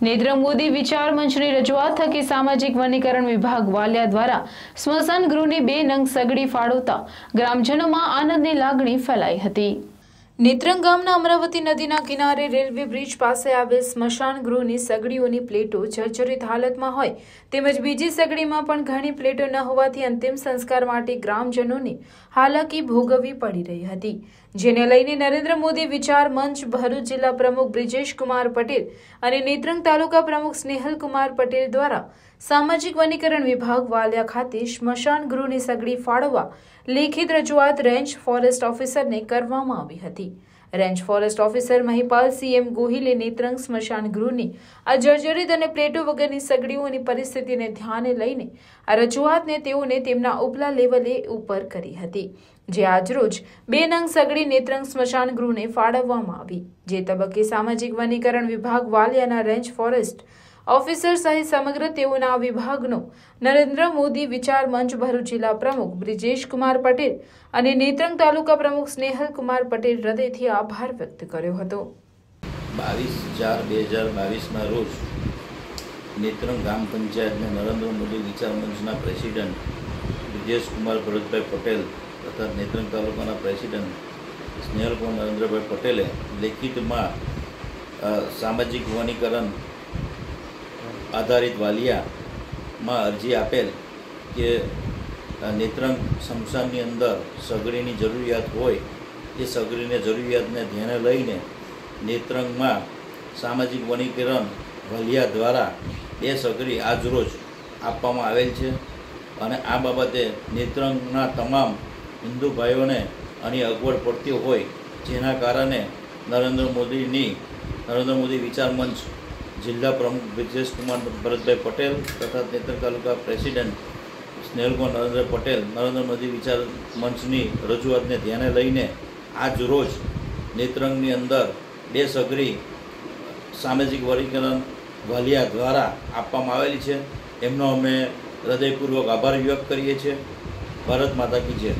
નેત્ર મોદી વિચાર મંચની રજૂઆત થકી સામાજિક વનીકરણ વિભાગ વાલિયા દ્વારા સ્મશાન ગૃહની બે નંગ સગડી ફાળવતા ગ્રામજનોમાં આનંદની લાગણી ફેલાઈ હતી. નેત્રંગ ગામના અમરાવતી નદીના કિનારે રેલવે બ્રિજ પાસે આવેલ સ્મશાન ગૃહની સગડીઓની પ્લેટો જર્જરિત હાલતમાં હોય તેમજ બીજી સગડીમાં પણ ઘણી પ્લેટો ન હોવાથી અંતિમ સંસ્કાર માટે ગ્રામજનોને હાલાકી ભોગવવી પડી રહી હતી. જેને લઈને નરેન્દ્ર મોદી વિચાર મંચ ભરૂચ જિલ્લા પ્રમુખ બ્રિજેશ કુમાર પટેલ અને નેત્રંગ તાલુકા પ્રમુખ સ્નેહલ કુમાર પટેલ દ્વારા સામાજિક વનીકરણ વિભાગ વાલિયા ખાતે સ્મશાન ગૃહની સગડી ફાળવવા લેખિત રજૂઆત રેન્જ ફોરેસ્ટ ઓફિસરને કરવામાં આવી હતી. Range forest officer Mahipal CM ગોહિલે Netrang સ્મશાન ગૃહની આ જર્જરિત અને પ્લેટો વગરની સગડીઓની પરિસ્થિતિને ધ્યાને લઈને આ રજૂઆતને તેઓને તેમના ઉપલા લેવલે ઉપર કરી હતી. જે આજરોજ બે નંગ સગડી નેત્રંગ સ્મશાન ગૃહને ફાળવવામાં આવી. જે તબક્કે સામાજિક વનીકરણ વિભાગ વાલિયાના રેન્જ ફોરેસ્ટ ઓફિસર સહિત સમગ્ર તેઓના વિભાગનો નરેન્દ્ર મોદી વિચાર મંચ ભરૂચ જિલ્લા પ્રમુખ બ્રિજેશ કુમાર પટેલ અને નેત્રંગ તાલુકા પ્રમુખ સ્નેહલ કુમાર પટેલ હૃદયથી આભાર વ્યક્ત કર્યો હતો. બાવીસ ચાર બે હજાર બાવીસના રોજ નેત્રંગ ગ્રામ પંચાયતને નરેન્દ્ર મોદી વિચાર મંચના પ્રેસિડેન્ટ બ્રિજેશ કુમાર ભરતભાઈ પટેલ તથા નેત્રંગ તાલુકાના પ્રેસિડેન્ટ સ્નેહલકુમાર નરેન્દ્રભાઈ પટેલે લેખિતમાં સામાજિક વનીકરણ આધારિત વાલિયામાં અરજી આપેલ કે નેત્રંગ સ્મશાનની અંદર સગડીની જરૂરિયાત હોય, એ સગડીને જરૂરિયાતને ધ્યાને લઈને નેત્રંગમાં સામાજિક વનીકરણ વલિયા દ્વારા બે સગડી આજરોજ આપવામાં આવેલ છે અને આ બાબતે નેત્રંગના તમામ હિન્દુ ભાઈઓને આની અગવડ પડતી હોય, જેના કારણે નરેન્દ્ર મોદીની, નરેન્દ્ર મોદી વિચાર મંચ જિલ્લા પ્રમુખ બ્રિજેશ કુમાર ભરતભાઈ પટેલ તથા નેત્ર તાલુકા પ્રેસિડેન્ટ સ્નેહલકુમાર નરેન્દ્ર પટેલ નરેન્દ્ર મોદી વિચાર મંચની રજૂઆતને ધ્યાને લઈને આજ રોજ નેત્રંગની અંદર બે સગરી સામાજિક વર્ગીકરણ વાલિયા દ્વારા આપવામાં આવેલી છે. એમનો અમે હૃદયપૂર્વક આભાર વ્યક્ત કરીએ છીએ. ભારત માતા કી જય.